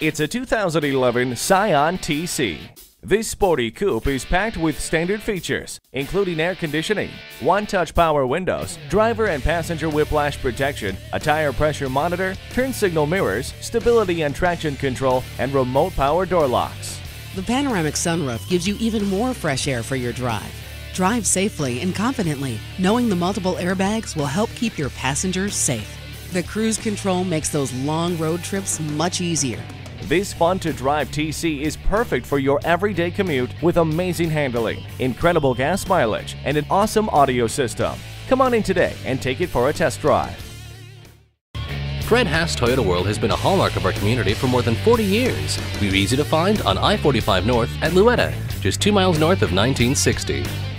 It's a 2011 Scion TC. This sporty coupe is packed with standard features, including air conditioning, one-touch power windows, driver and passenger whiplash protection, a tire pressure monitor, turn signal mirrors, stability and traction control, and remote power door locks. The panoramic sunroof gives you even more fresh air for your drive. Drive safely and confidently, knowing the multiple airbags will help keep your passengers safe. The cruise control makes those long road trips much easier. This fun to drive TC is perfect for your everyday commute with amazing handling, incredible gas mileage, and an awesome audio system. Come on in today and take it for a test drive. Fred Haas Toyota World has been a hallmark of our community for more than 40 years. We're easy to find on I 45 North at Louetta, just two miles north of 1960.